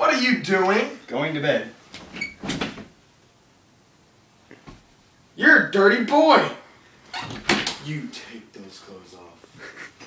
What are you doing? Going to bed. You're a dirty boy. You take those clothes off.